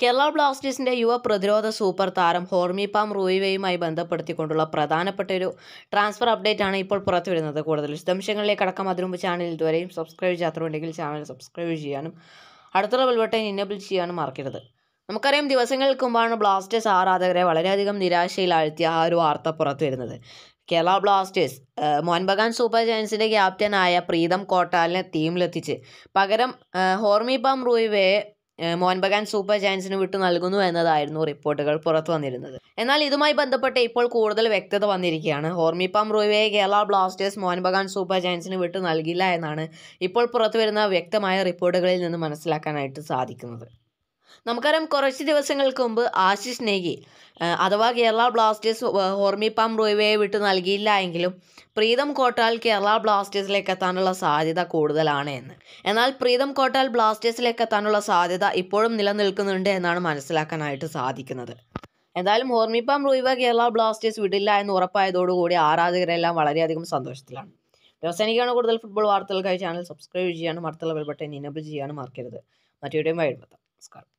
കേരള ബ്ലാസ്റ്റേഴ്സിന്റെ യുവ പ്രതിരോധ സൂപ്പർ താരം ഹോർമിപാം റൂയിവയുമായി ബന്ധപ്പെടുത്തിക്കൊണ്ടുള്ള പ്രധാനപ്പെട്ട ഒരു ട്രാൻസ്ഫർ അപ്ഡേറ്റ് ആണ് ഇപ്പോൾ പുറത്തു വരുന്നത് കൂടുതൽ വിശദാംശങ്ങളിലേക്ക് അടക്കം അതിനു മുമ്പ് ചാനൽ ഇതുവരെയും സബ്സ്ക്രൈബ് ചെയ്യാത്തതുണ്ടെങ്കിൽ ചാനൽ സബ്സ്ക്രൈബ് ചെയ്യാനും അടുത്തുള്ള ബെൽബട്ടൺ ഇനേബിൾ ചെയ്യാനും മറക്കരുത്. നമുക്കറിയാം ദിവസങ്ങൾക്ക് മുമ്പാണ് ബ്ലാസ്റ്റേഴ്സ് ആരാധകരെ വളരെയധികം നിരാശയിൽ ആഴ്ത്തിയ ആ ഒരു വാർത്ത പുറത്തു വരുന്നത് കേരള ബ്ലാസ്റ്റേഴ്സ് മോൻബഗാൻ സൂപ്പർ ജയൻസിന്റെ ക്യാപ്റ്റനായ പ്രീതം കോട്ടാലിനെ ടീമിലെത്തിച്ച് പകരം ഹോർമിപാം റൂയിവയെ മോഹൻ ബഗാൻ സൂപ്പർ ജയൻസിന് വിട്ടു നൽകുന്നു എന്നതായിരുന്നു റിപ്പോർട്ടുകൾ പുറത്തു വന്നിരുന്നത്. എന്നാൽ ഇതുമായി ബന്ധപ്പെട്ട് ഇപ്പോൾ കൂടുതൽ വ്യക്തത വന്നിരിക്കുകയാണ്. ഹോർമിപാം റോയ്വേ കേരള ബ്ലാസ്റ്റേഴ്സ് മോഹൻ ബഗാൻ സൂപ്പർ ജയൻസിന് വിട്ടു നൽകില്ല എന്നാണ് ഇപ്പോൾ പുറത്തു വരുന്ന വ്യക്തമായ റിപ്പോർട്ടുകളിൽ നിന്ന് മനസ്സിലാക്കാനായിട്ട് സാധിക്കുന്നത്. നമുക്കറിയാം കുറച്ച് ദിവസങ്ങൾക്ക് മുമ്പ് ആശിഷ് നേഗി അഥവാ കേരള ബ്ലാസ്റ്റേഴ്സ് ഹോർമി പാം റോയ്വയെ വിട്ട് നൽകിയില്ല എങ്കിലും പ്രീതം കോട്ടാൽ കേരള ബ്ലാസ്റ്റേഴ്സിലേക്ക് എത്താനുള്ള സാധ്യത കൂടുതലാണ് എന്ന്. എന്നാൽ പ്രീതം കോട്ടാൽ ബ്ലാസ്റ്റേഴ്സിലേക്ക് എത്താനുള്ള സാധ്യത ഇപ്പോഴും നിലനിൽക്കുന്നുണ്ട് എന്നാണ് മനസ്സിലാക്കാനായിട്ട് സാധിക്കുന്നത്. എന്തായാലും ഹോർമിപ്പാം റോയ്വ കേരള ബ്ലാസ്റ്റേഴ്സ് വിടില്ല എന്ന് ഉറപ്പായതോടുകൂടി ആരാധകരെല്ലാം വളരെയധികം സന്തോഷത്തിലാണ്. വ്യവസായിക്കാണ് കൂടുതൽ ഫുട്ബോൾ വാർത്തകൾക്കായി ചാനൽ സബ്സ്ക്രൈബ് ചെയ്യാനും അടുത്തുള്ള ബെൽ ബട്ടൺ ഇനബിൾ ചെയ്യാനും മറക്കരുത്. മറ്റു വൈകിട്ട് നമസ്കാരം.